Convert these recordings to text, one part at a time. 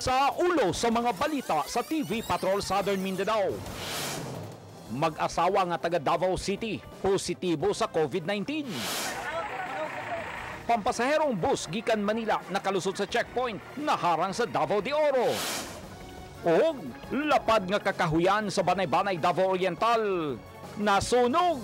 Sa ulo sa mga balita sa TV Patrol Southern Mindanao. Mag-asawa nga taga Davao City, positibo sa COVID-19. Pampasaherong bus gikan Manila nakalusot sa checkpoint, naharang sa Davao de Oro. O lapad nga kakahuyan sa Banay-Banay Davao Oriental, nasunog.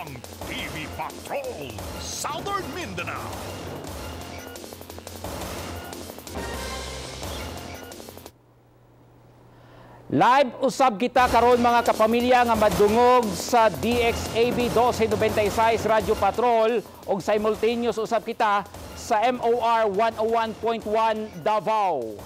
Ang TV Patrol Southern Mindanao. Live usab kita karon mga kapamilya nga madungog sa DXAB 1296 Radio Patrol ug simultaneous usab kita sa MOR 101.1 Davao.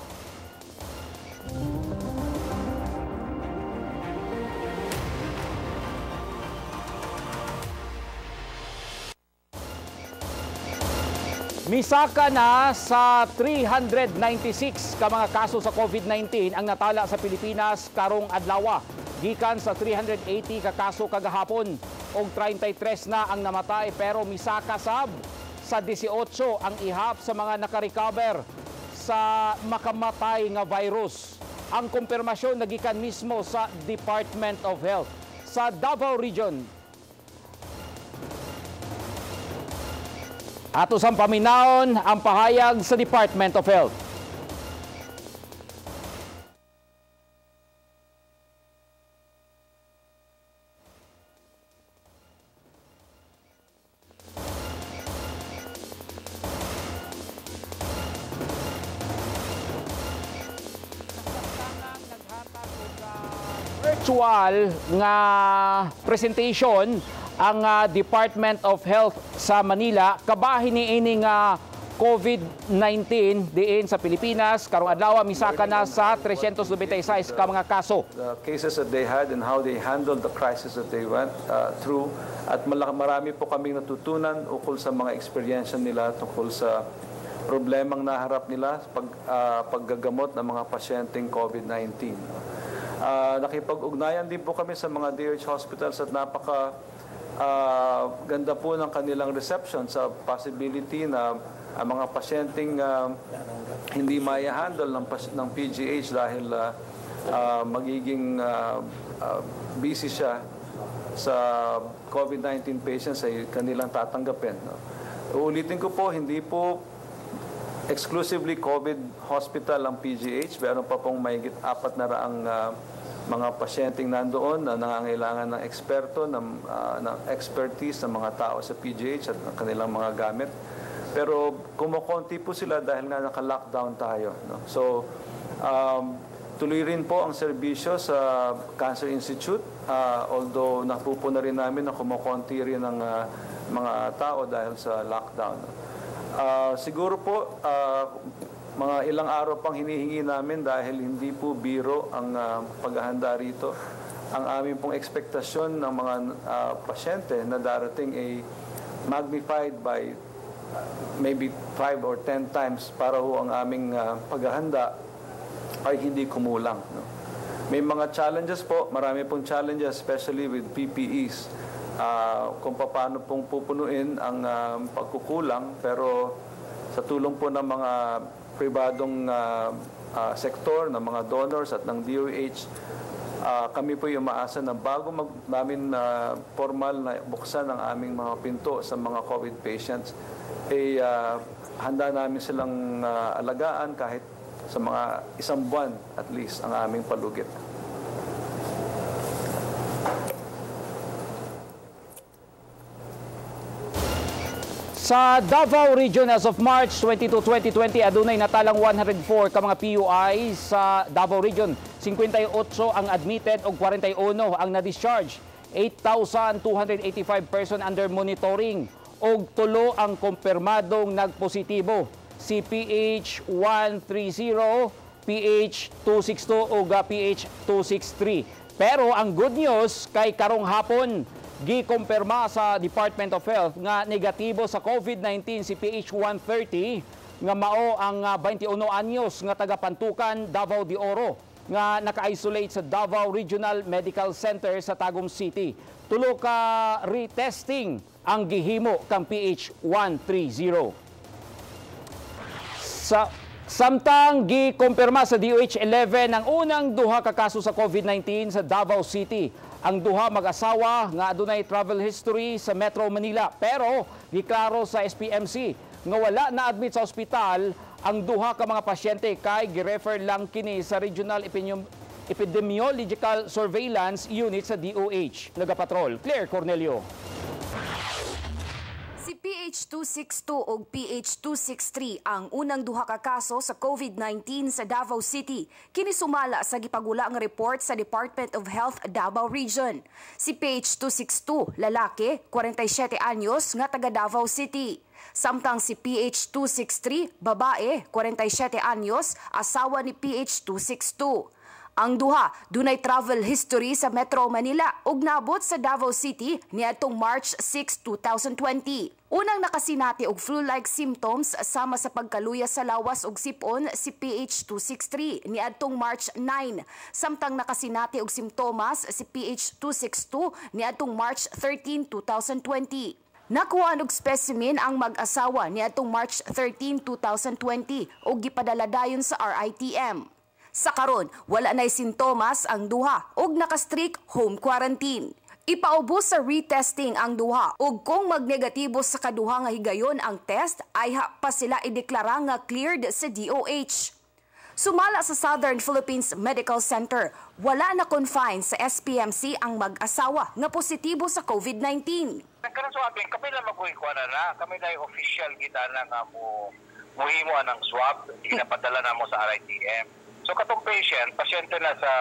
Misaka na sa 396 ka mga kaso sa COVID-19 ang natala sa Pilipinas karong adlaw. Gikan sa 380 ka kaso kagahapon og 33 na ang namatay pero misaka sab sa 18 ang ihap sa mga nakarecover sa makamatay nga virus. Ang kumpirmasyon nagikan mismo sa Department of Health sa Davao Region Ato sang paminaon ang pahayag sa Department of Health. virtual nga presentation ang ah, Department of Health sa Manila kabahin ni ini nga COVID-19 diin sa Pilipinas karong adlaw misaka na sa 396 ka mga kaso. the cases that they had and how they handled the crisis that they went uh, through. At marami po kaming natutunan ukol sa mga experience nila tungkol sa problemang naharap nila pag, ah, paggagamot ng mga pasyenteng COVID-19. Ah, nakipag-ugnayan din po kami sa mga DOH hospitals at napaka ah, ganda po ng kanilang reception sa possibility na ang mga pasyenteng ah, hindi maya handle ng, ng PGH dahil ah, ah, magiging ah, ah, busy siya sa COVID-19 patients ay kanilang tatanggapin. No? Uulitin ko po, hindi po exclusively COVID hospital ang PGH. Meron pa pong mahigit apat na raang ah, mga pasyenteng nandoon na nangangailangan ng eksperto, ng, ah, ng expertise ng mga tao sa PGH at ng kanilang mga gamit. Pero kumukonti po sila dahil nga naka-lockdown tayo. No? So, um, tuloy rin po ang serbisyo sa Cancer Institute. Ah, although napupuna rin namin na kumukonti rin ang ah, mga tao dahil sa lockdown. Ah, siguro po, ah, mga ilang araw pang hinihingi namin dahil hindi po biro ang ah, paghahanda rito. Ang aming pong ekspektasyon ng mga ah, pasyente na darating ay magnified by maybe 5 or 10 times para ho ang aming ah, paghahanda ay hindi kumulang. No? May mga challenges po, marami pong challenges, especially with PPEs. Ah, kung paano pong pupunuin ang ah, pagkukulang, pero sa tulong po ng mga pribadong ah, ah, sektor, ng mga donors at ng DOH, ah, kami po umaasa na bago mag, namin na formal na buksan ang aming mga pinto sa mga COVID patients, eh, ah, handa namin silang ah, alagaan kahit sa mga isang buwan at least ang aming palugit. Sa Davao Region as of March 22, 2020, adunay natalang 104 ka mga PUI sa Davao Region. 58 ang admitted o 41 ang na-discharge. 8,285 person under monitoring og tulo ang kumpirmadong nagpositibo si PH130, PH262 ug ah, PH263. Pero ang good news kay karong hapon gikumpirma sa Department of Health nga negatibo sa COVID-19 si PH130 nga mao ang ah, 21 anyos nga taga-Pantukan, Davao de Oro nga naka-isolate sa Davao Regional Medical Center sa Tagum City. Tulo ka retesting ang gihimo kang PH130. Sa Samtang gikumpirma sa DOH-11 ang unang duha ka kaso sa COVID-19 sa Davao City. Ang duha mag-asawa nga adunay travel history sa Metro Manila pero giklaro sa SPMC nga wala na admit sa ospital ang duha ka mga pasyente kay girefer lang kini sa Regional Epidemi- Epidemiological Surveillance Unit sa DOH. Nagapatrol, Claire Cornelio. Si PH262 o PH263 ang unang duha ka kaso sa COVID-19 sa Davao City. Kini sumala sa gipagula nga report sa Department of Health Davao Region. Si PH262, lalaki, 47 anyos, nga taga Davao City. Samtang si PH263, babae, 47 anyos, asawa ni PH262. Ang duha, dunay travel history sa Metro Manila ug nabot sa Davao City niadtong March 6, 2020. Unang nakasinati og flu-like symptoms sama sa pagkaluya sa lawas ug sipon si PH263 niadtong March 9, samtang nakasinati og simptomas si PH262 niadtong March 13, 2020. Nakuha og specimen ang mag-asawa niadtong March 13, 2020 ug gipadala dayon sa RITM. Sa karon, wala na'y sintomas ang duha ug naka-strict home quarantine. Ipaubos sa retesting ang duha ug kung magnegatibo sa kaduha nga higayon ang test ay ha pa sila ideklara nga cleared sa DOH. Sumala sa Southern Philippines Medical Center, wala na confine sa SPMC ang mag-asawa nga positibo sa COVID-19. Nagkaroon sa amin, kami lang magkuhikuha na na. Kami na yung official kita na nga mo muhimo ng swab, ginapadala na mo sa RITM. So katong patient, pasyente na sa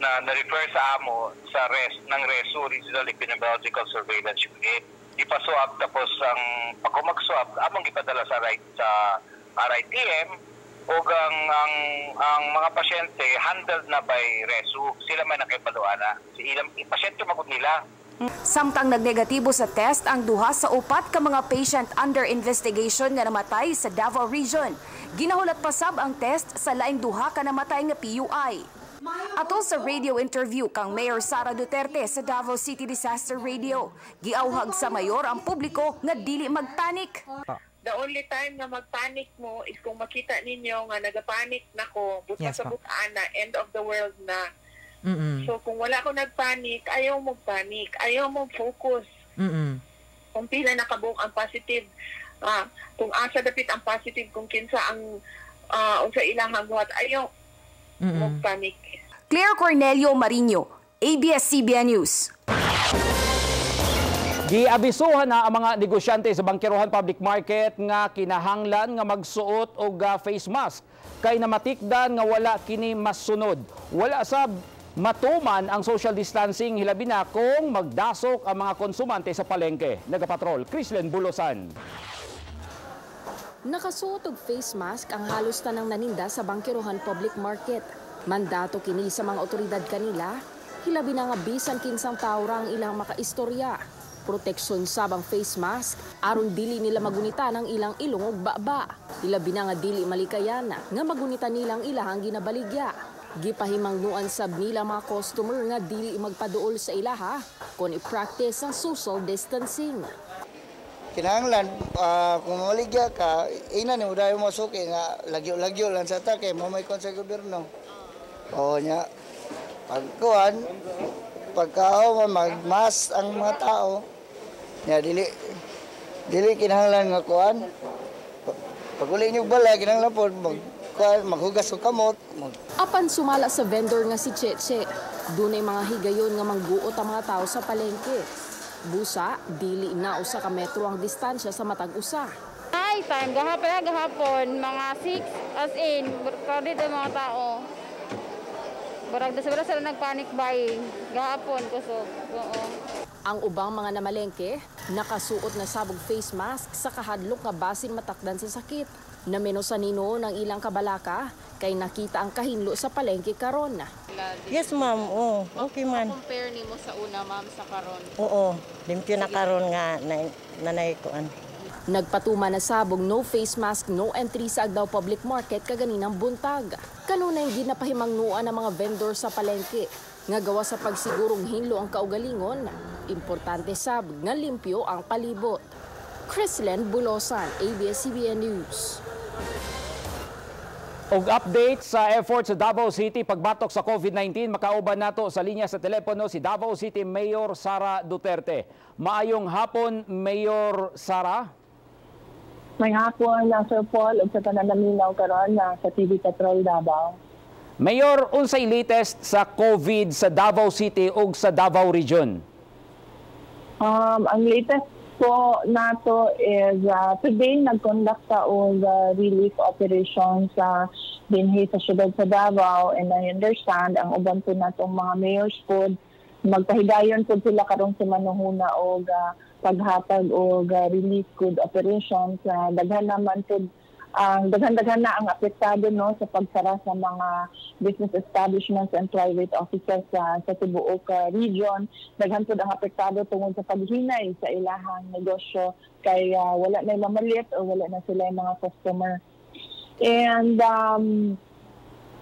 na na-refer sa amo sa res ng RESU, Regional Epidemiological Surveillance Unit. Ipaswab tapos ang pag mag-swab, among ipadala sa right sa RITM o ang, ang, ang mga pasyente handled na by RESU, sila may nakipaluana. Si ilang pasyente magod nila. Samtang nagnegatibo sa test ang duha sa upat ka mga patient under investigation nga namatay sa Davao Region. Ginahulat pasab ang test sa laing duha ka namatay nga PUI. Atol sa radio interview kang Mayor Sara Duterte sa Davao City Disaster Radio, giauhag sa mayor ang publiko nga dili magpanik. The only time na magpanic mo is kung makita ninyo nga nagapanic na ko, buta Yes, sa butaan na, end of the world na. Mm-mm. So kung wala ko nagpanic, ayaw mo panic, ayaw mo focus. Mm-mm. Kung pila nakabuok ang positive, ah, kung asa dapit ang positive, kung kinsa ang uh, unsa ilang buhat, ayaw Mm-mm. panic. Claire Cornelio Marino, ABS-CBN News. Giabisuhan na ang mga negosyante sa Bangkerohan Public Market nga kinahanglan nga magsuot og ah, face mask kay namatikdan nga wala kini masunod. Wala sab matuman ang social distancing hilabi na kung magdasok ang mga konsumante sa palengke. Nagapatrol, Chrislen Bulosan. Nakasuot og face mask ang halos tanang naninda sa Bangkirohan Public Market. Mandato kini sa mga otoridad kanila, hilabi na nga bisan kinsang tawra ang ilang makaistorya. Proteksyon sabang face mask, aron dili nila magunita ng ilang ilong ug baba. Hilabi na nga dili malikayana nga magunita nilang ilahang ginabaligya. Gipahimangnuan sab nila mga customer nga dili magpaduol sa ilaha kon i-practice ang social distancing. Kinahanglan ah, kung maligya ka ina ni udayo mo nga lagyo-lagyo lang sa ta kay mo may kon sa gobyerno o nya pagkuan pagkao magmas ang mga tao. Nya dili dili kinahanglan nga kuan pag uli niyo bala kinahanglan po mag kuan maghugas og kamot mag Apan sumala sa vendor nga si Cheche, dunay mga higayon nga mangguot ang mga tao sa palengke. Busa, dili na usa ka metro ang distansya sa matag usa. Ay, time. Gahapon na, gahapon. Mga 6 as in. Ang mga tao. Barag sa sila sila nag-panic buying. Gahapon, kusog. Oo. Ang ubang mga namalengke, nakasuot na sabog face mask sa kahadlok nga basin matakdan sa sakit. Nameno sa nino ng ilang kabalaka kay nakita ang kahinlo sa palengke karon. Yes, ma'am. Oo, okay man. Compare ni mo sa una, ma'am, sa karon. Oo, limpyo na karon nga na, nanay ko an. Nagpatuma na sabog no face mask, no entry sa Agdao Public Market kaganinang buntag. Kanunay ginapahimangnuan ng mga vendor sa palengke. Nga gawa sa pagsigurong hinlo ang kaugalingon, importante sab nga limpyo ang palibot. Chrislen Bulosan, ABS-CBN News. Og update sa effort sa Davao City pagbatok sa COVID-19, makauban nato sa linya sa telepono si Davao City Mayor Sara Duterte. Maayong hapon, Mayor Sara. May hapon na Sir Paul ug sa tanan naminaw karon na sa TV Patrol Davao. Mayor, unsay latest sa COVID sa Davao City ug sa Davao Region? Um, ang latest po nato is uh, today nag-conduct ta og uh, relief operation sa dinhi sa syudad sa Davao. And I understand ang uban po natong mga mayors po magpahigayon po sila karong sa manuhuna og uh, paghatag og uh, relief good operations. Uh, daghan naman po ang daghan-daghan na ang apektado no sa pagsara sa mga business establishments and private offices sa sa tibuok uh, region. Daghan pud ang apektado tungod sa paghinay sa ilahang negosyo kay uh, wala na mamalit o wala na sila yung mga customer. And um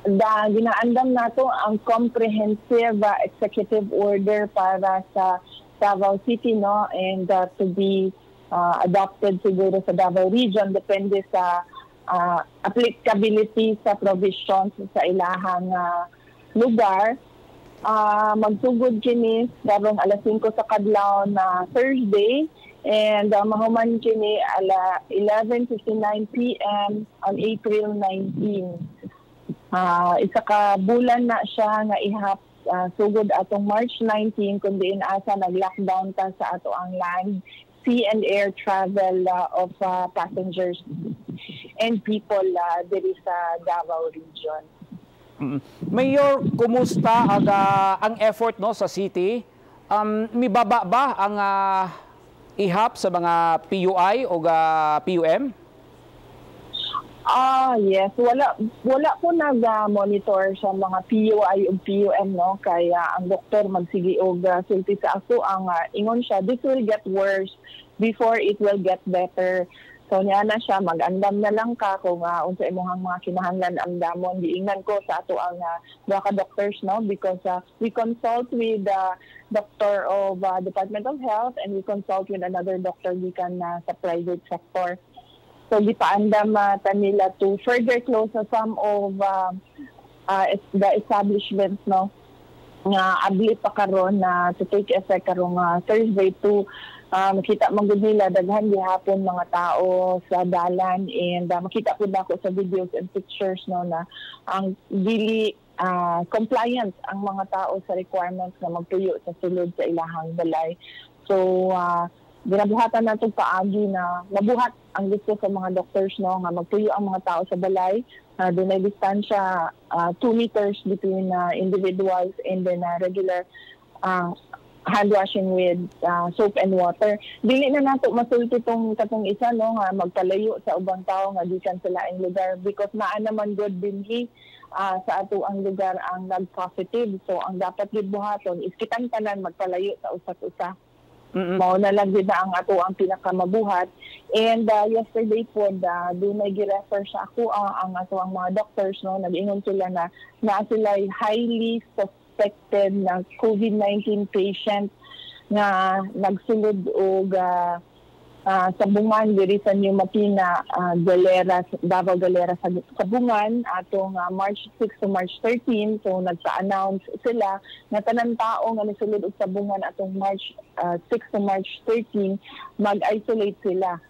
da ginaandam nato ang comprehensive uh, executive order para sa Davao City no and uh, to be uh, adopted siguro sa Davao region depende sa uh, applicability sa provisions sa ilahang uh, lugar. Uh, magsugod kini karong alas 5 sa kadlaw na Thursday and uh, mahuman kini ala 11:59 PM on April 19. Uh, isa ka bulan na siya nga ihap uh, sugod atong March 19 kundi asa nag-lockdown ta sa ato ang land sea and air travel uh, of uh, passengers and people uh, diri sa Davao region. Mayor, kumusta ang, uh, ang effort no sa city? Um, may baba ba ang uh, ihap sa mga PUI o uh, PUM? Ah, yes. Wala wala po nag-monitor sa mga PUI o PUM no kaya ang doktor magsigi og uh, sulti sa ako ang uh, ingon siya this will get worse before it will get better. So niya na siya mag-andam na lang ka kung uh, unsa imong mga kinahanglan ang damon. Giingnan ko sa ato ang uh, ka doctors no? Because uh, we consult with the uh, doctor of uh, Department of Health and we consult with another doctor gikan uh, sa private sector. So gipaandam uh, nila to further close sa some of uh, uh, the establishments no? Nga abli pa karon na to take effect karong uh, Thursday to uh, makita man gud daghan gihapon mga tao sa dalan and uh, makita pud nako sa videos and pictures no na ang dili uh, compliant ang mga tao sa requirements na magtuyo sa sulod sa ilahang balay. So uh, ginabuhatan nato paagi na mabuhat ang gusto sa mga doctors no nga magtuyo ang mga tao sa balay uh, dunay distansya 2 uh, meters between uh, individuals and then uh, regular uh, hand washing with uh, soap and water. Dili na nato masulti tong katong isa no nga magpalayo sa ubang tao nga gikan sa laing lugar because naa naman good dinhi uh, sa ato ang lugar ang nag-positive. So ang dapat gid buhaton is kitang tanan magpalayo sa usa-usa. Mm-hmm. Mao na lang gid ang ato ang pinakamabuhat. And uh, yesterday po, uh, doon na gi-refer sa ako uh, ang ato ang mga doctors no nag-ingon sila na na sila highly suspected na COVID-19 patient nga nagsulod og uh, uh, sa bungan diri sa New Matina, uh, Galera, Davao Galera sa, sa bungan. Atong uh, March 6 to March 13 so nagka-announce sila nga tanan tao nga nisulod sa bungan atong March uh, 6 to March 13 mag-isolate sila.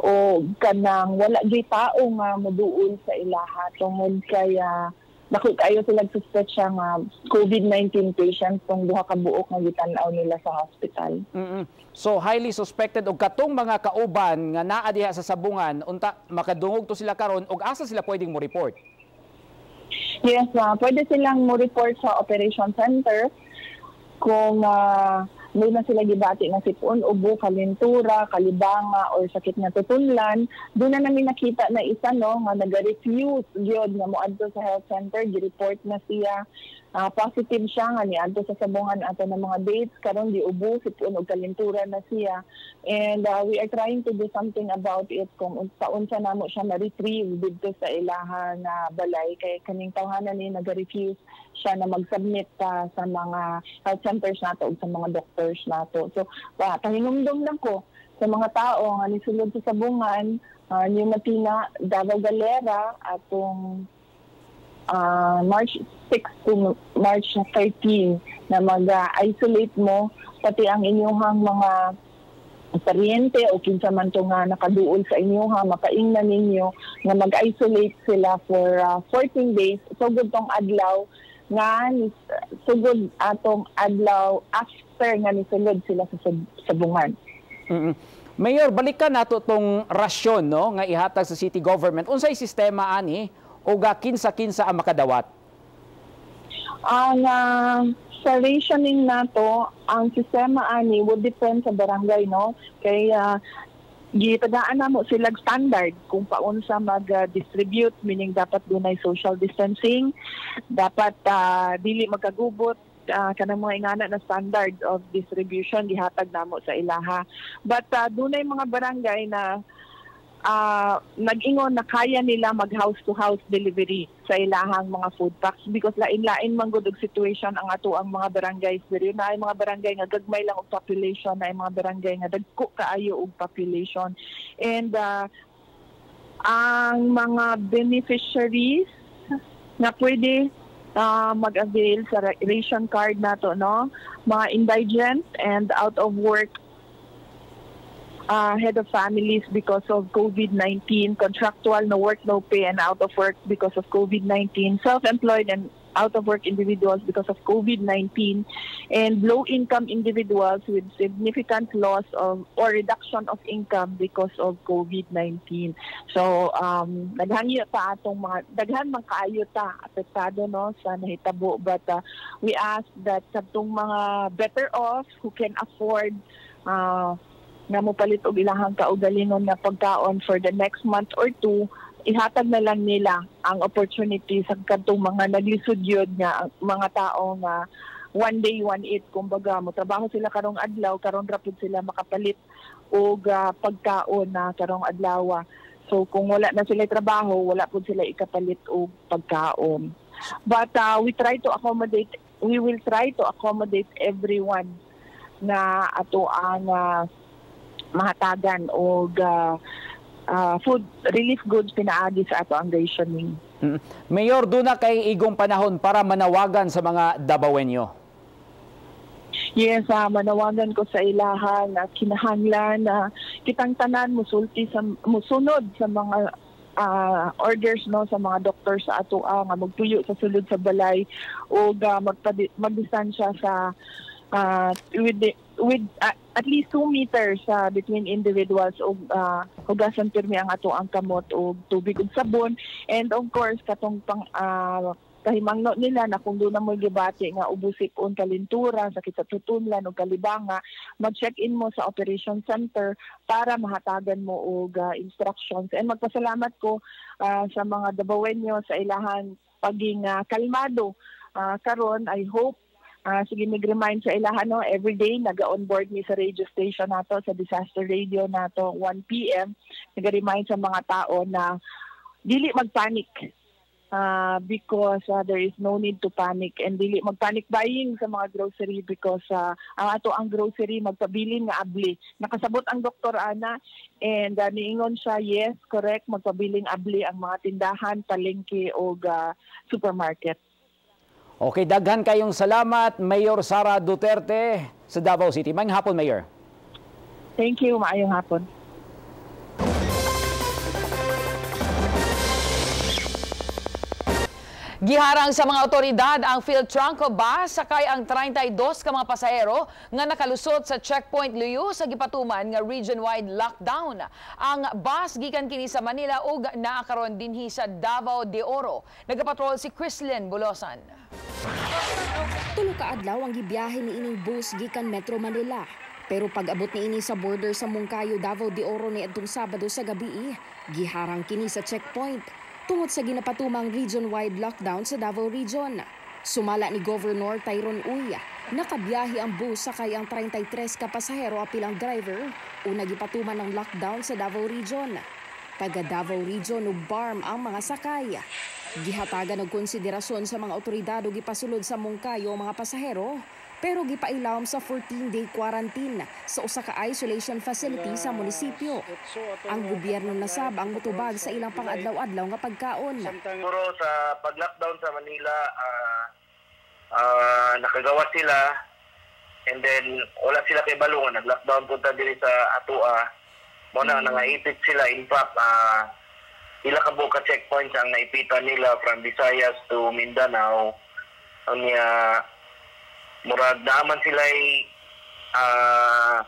O kanang wala gyud tao nga moduol sa ilaha. Tungod kay uh, Dako kayo sila suspect siya nga COVID-19 patient kung duha ka buok nga gitanaw nila sa hospital. Mm-mm. So highly suspected og katong mga kauban nga naa diha sa sabungan unta makadungog to sila karon og asa sila pwedeng mo report? Yes, uh, pwede silang mo report sa operation center kung uh, Hindi na sila gibati nga sipon, ubo, kalintura, kalibanga, or sakit nga tutunlan. Doon na namin nakita na isa no, nga nag-refuse gyud nga mo sa health center, gi-report na siya. Ah, positive siya nga ni adto sa sabungan ato ng mga dates. Karon di ubo sipon og kalintura na siya. And ah, we are trying to do something about it. Kung unsa unsa namo siya ma-retrieve dito sa ilaha na balay. Kay kaning tawhanan ni nag-refuse siya na mag-submit ah, sa mga health centers nato ug sa mga doctors nato. So pa pahinumdom lang ko sa mga tao nga nisulod sa sabungan uh, New Matina, Davao Galera atong ah, March 6 to March 13 na mag-isolate mo pati ang inyong mga paryente o kinsa man to nga nakaduol sa inyo ha mapaingnan ninyo nga mag-isolate sila for ah, 14 days sugod tong adlaw nga sugod atong adlaw after nga nisulod sila sa sab- sabungan. Mm-mm. Mayor, balikan nato tong rasyon no nga ihatag sa city government. Unsay sistema ani o ga kinsa-kinsa ang makadawat? Ang ah, sa rationing nato, ang sistema ani would depend sa barangay no. Kaya gitagaan na mo sila standard kung paunsa mag-distribute meaning dapat dunay social distancing dapat ah, dili magkagubot uh, kanang mga ingana na standard of distribution gihatag namo sa ilaha but uh, dunay mga barangay na ah, nag-ingon na kaya nila mag house to house delivery sa ilahang mga food packs because lain-lain man gud og situation ang ato ang mga barangays. Diri na ay mga barangay nga gagmay lang og population na ay mga barangay nga dagko kaayo og population. And ah, ang mga beneficiaries na pwede ah, mag-avail sa ra- ration card nato no? Mga indigent and out of work uh, head of families because of COVID-19, contractual, no work, no pay, and out of work because of COVID-19, self-employed and out of work individuals because of COVID-19, and low-income individuals with significant loss of or reduction of income because of COVID-19. So, um, naghangi pa atong mga, daghan man kaayo ta, apektado no, sa nahitabo, but uh, we ask that sa mga better off who can afford uh, nga mo palit og ilahang kaugalingon nga pagkaon for the next month or two ihatag na lang nila ang opportunity sa kadtong mga naglisod yun nga mga tao nga one day one eat kumbaga mo trabaho sila karong adlaw karon ra pud sila makapalit og ah, pagkaon na karong adlaw so kung wala na sila trabaho wala pud sila ikapalit og pagkaon. But ah, we try to accommodate we will try to accommodate everyone na ato ang ah, mahatagan o food relief goods pinaagi sa ato ang rationing. Mm. Mayor, doon na kay igong panahon para manawagan sa mga Dabawenyo. Yes, ah, manawagan ko sa ilahan na kinahanglan na kitang tanan musulti sa musunod sa mga ah, orders no sa mga doktor sa ato ah, nga magtuyo sa sulod sa balay o uh, magdistansya sa ah, with the- with ah, at least 2 meters ah, between individuals o uh, hugasan pirmi ang ato ang kamot o tubig ug sabon and of course katong pang ah, kahimangno nila na kung doon na mo gibati nga ubusik on kalintura, sakit sa tutunlan o kalibanga, mag-check-in mo sa operation center para mahatagan mo og ah, instructions. And magpasalamat ko ah, sa mga Dabawenyo sa ilahan paging ah, kalmado. Ah, karon I hope Ah, sige nag-remind sa ilahan no every day naga-onboard mi sa radio station nato sa disaster radio nato 1 PM nag-remind sa mga tao na dili magpanic. Ah, because ah, there is no need to panic and dili magpanic buying sa mga grocery because ah, ang ato ang grocery magpabilin nga abli nakasabot ang doktor ana and ah, niingon siya yes correct magpabiling abli ang mga tindahan palengke o supermarket Okay, daghan kayong salamat, Mayor Sara Duterte sa Davao City. Maayong hapon, Mayor. thank you maayong hapon Giharang sa mga otoridad ang Philtranco bus sakay ang 32 ka mga pasahero nga nakalusot sa checkpoint Luyo sa gipatuman nga region-wide lockdown. Ang bus gikan kini sa Manila ug naa dinhi sa Davao de Oro. Nagapatrol si Chrislyn Bulosan. Tulo ka adlaw ang gibiyahe ni ining bus gikan Metro Manila. Pero pag-abot ni ini sa border sa Moncayo, Davao de Oro ni adtong Sabado sa gabi, giharang kini sa checkpoint tungod sa ginapatumang region-wide lockdown sa Davao Region. Sumala ni Governor Tyron Uy, nakabiyahe ang bus sakay ang 33 ka pasahero apilang driver o nagipatuman ng lockdown sa Davao Region. Taga Davao Region ug BARM ang mga sakay. Gihatagan og konsiderasyon sa mga otoridad ug gipasulod sa ang mga pasahero pero gipailawom sa 14-day quarantine sa usa ka isolation facility sa munisipyo. Ang gobyerno nasab ang mutubag sa ilang pangadlaw-adlaw nga pagkaon. Siguro sa pag-lockdown sa Manila, ah ah, nakagawa sila and then wala sila kay balungan. Nag-lockdown punta diri sa Atua. Mo na nangaipit sila. In fact, ah ila ka buka checkpoints ang naipitan nila from Visayas to Mindanao. Ang niya, murag naaman sila ah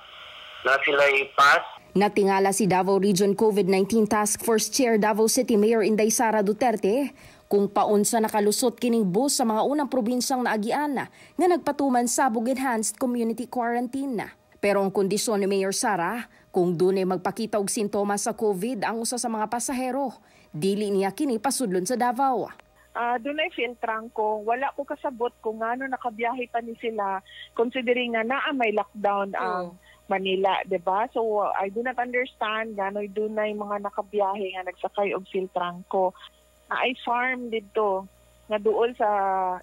na sila pass Natingala si Davao Region COVID-19 Task Force Chair Davao City Mayor Inday Sara Duterte kung paunsa nakalusot kining bus sa mga unang probinsyang naagian na nga nagpatuman sa Bug Enhanced Community Quarantine. Pero ang kondisyon ni Mayor Sara, kung dunay magpakita og sintomas sa COVID ang usa sa mga pasahero, dili niya kini pasudlon sa Davao. Ah, doon ay filtrang ko. Wala ko kasabot kung ano nakabiyahe pa ni sila considering nga naa may lockdown ang Manila, 'di ba? So I do not understand gano'y doon ay mga nakabiyahe nga nagsakay og filtrang ko. Na ay farm dito nga duol sa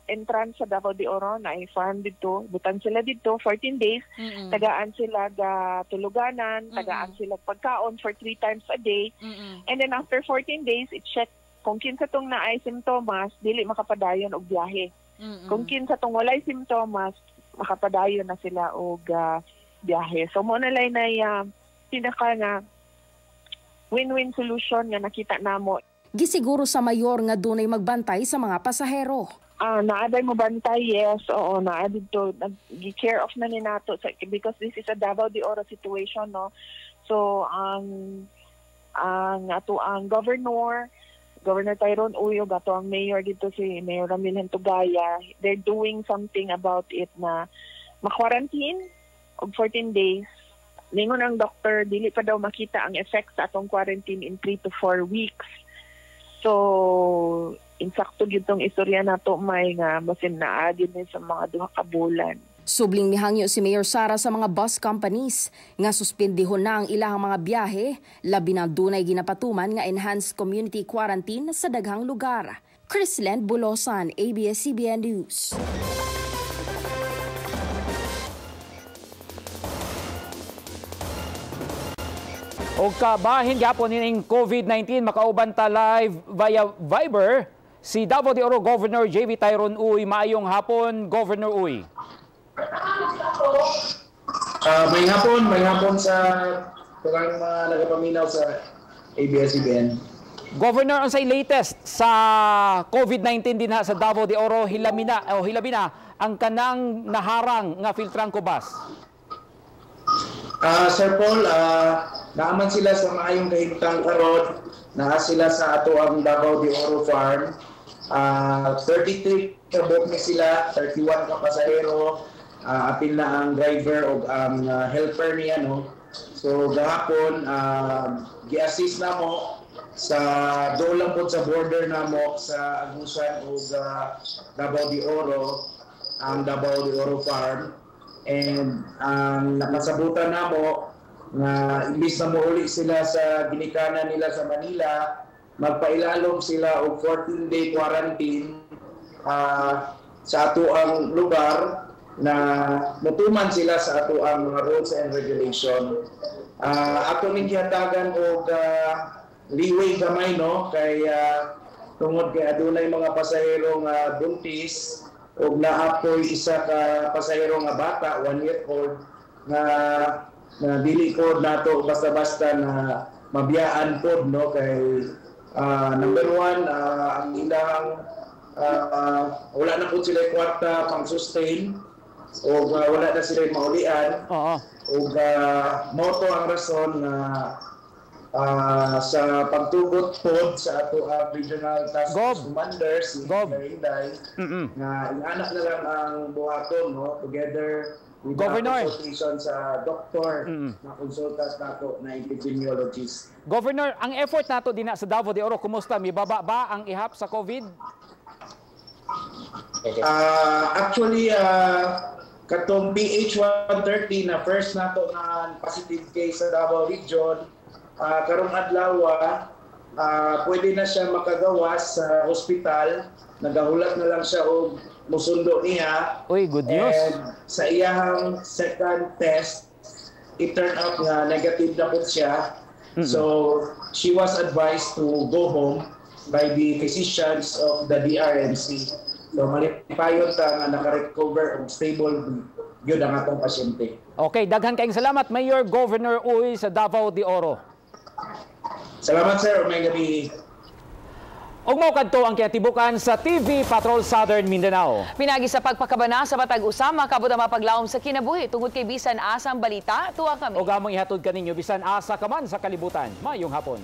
entrance sa Davao de Oro na ay farm dito. Butan sila dito 14 days. Mm-mm. Tagaan sila ga tuluganan, tagaan sila pagkaon for three times a day. Mm-mm. And then after 14 days, i-check kung kinsa tong naay simptomas, dili makapadayon og biyahe. Mm-mm. Kung kinsa tong walay simptomas, makapadayon na sila og ah, biyahe. So mo na lay na uh, pinaka nga win-win solution nga nakita namo. Gisiguro sa mayor nga dunay magbantay sa mga pasahero. Ah, naaday mo bantay, yes. Oo, naa dito. Nag-care off na ni nato sa, because this is a Davao de Oro situation, no? So, ang ang ato ang governor, Governor Tyrone Uyo, ato ang mayor dito si Mayor Ramil Hentugaya, they're doing something about it na ma-quarantine og 14 days. Ningon ang doctor, dili pa daw makita ang effects sa atong quarantine in 3 to 4 weeks. So, insakto gyud tong istorya nato may nga basin naa gyud sa mga duha ka bulan. Subling mihangyo si Mayor Sara sa mga bus companies nga suspendihon na ang ilahang mga biyahe, labi na dunay ginapatuman nga enhanced community quarantine sa daghang lugar. Chrisland Bulosan, ABS-CBN News. O kabahin gyapon nining COVID-19 makauban ta live via Viber si Davao de Oro Governor JV Tyron Uy. Maayong hapon, Governor Uy. Ah, may hapon, may hapon sa tugang mga nagapaminaw sa ABS-CBN. Governor, ang say latest sa COVID-19 din ha sa Davao de Oro, hilamina o hilabina ang kanang naharang nga filtrang kubas. Ah, Sir Paul, ah, naaman sila sa maayong kahimtang karon, naa sila sa ato ang Davao de Oro Farm. Ah, 33 kabot ni sila, 31 ka ah, apil na ang driver o ang ah, helper niya no. So gahapon ah, gi-assist na mo sa doon lang po sa border na mo sa Agusan o sa Davao de Oro, ang Davao de Oro Farm. And ang nakasabutan na mo na imbis na muuli sila sa ginikanan nila sa Manila, magpailalom sila og 14-day quarantine ah, sa ato ang lugar na mutuman sila sa ato ang mga rules and regulation. Ah, ato ning gihatagan og ah, leeway gamay no? Kay ah, tungod kay adunay mga pasahero nga buntis ug naapoy isa ka pasahero nga bata, one year old nga na dili ko nato basta-basta na mabiyaan pod no? Kay ah, number one ah, ang ilang ah, wala na po sila kwarta pang sustain o wala na sila maulian Oo. ug uh, moto ang rason na ah, sa pagtugot pod sa ato ang regional task force commander si Gob. Inday Mm-mm. nga inanak na lang ang buhaton no together with Governor. the consultation sa doktor Mm-mm. na konsultas nato na epidemiologist. Governor, ang effort nato din sa Davao de Oro, kumusta? May baba ba ang ihap sa COVID? Ah, actually, ah, katong PH130 na first nato na positive case sa Davao Region, ah, karong adlaw ah, pwede na siya makagawas sa ospital. Nagahulat na lang siya og musundo niya. Uy, good news. And sa iyahang second test, it turned out nga negative na po siya. So, she was advised to go home by the physicians of the DRMC. So, malipayon ta nga naka-recover og stable yun ang atong pasyente. Okay, daghan kayong salamat, Mayor Governor Uy sa Davao de Oro. Salamat sir, may gabi. Og mao kadto ang kinatibukan sa TV Patrol Southern Mindanao. Pinagi sa pagpakabana sa Batag Usama, kabot ang mapaglawom sa kinabuhi tungod kay bisan asang balita, tuwa kami. Og among ihatod kaninyo bisan asa ka man sa kalibutan. Mayong hapon.